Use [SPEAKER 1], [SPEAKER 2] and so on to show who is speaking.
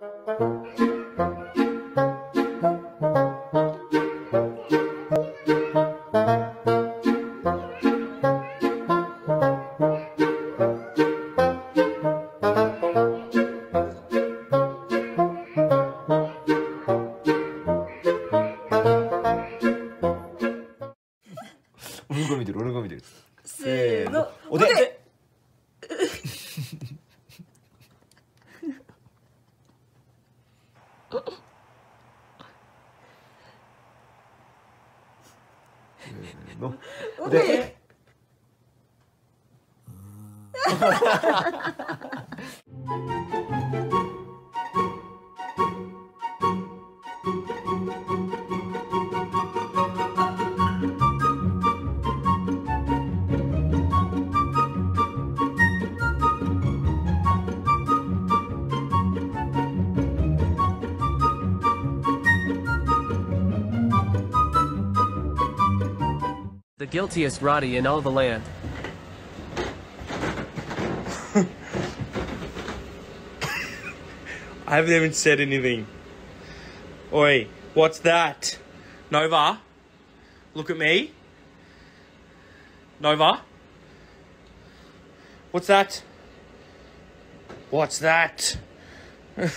[SPEAKER 1] 俺の顔見てる俺の顔見てる。
[SPEAKER 2] せーの。
[SPEAKER 1] おで
[SPEAKER 2] おで
[SPEAKER 1] せーの
[SPEAKER 2] おで
[SPEAKER 3] The guiltiest Roddy in all the land.
[SPEAKER 4] I haven't even said anything. Oi, what's that? Nova? Look at me. Nova? What's that? What's that?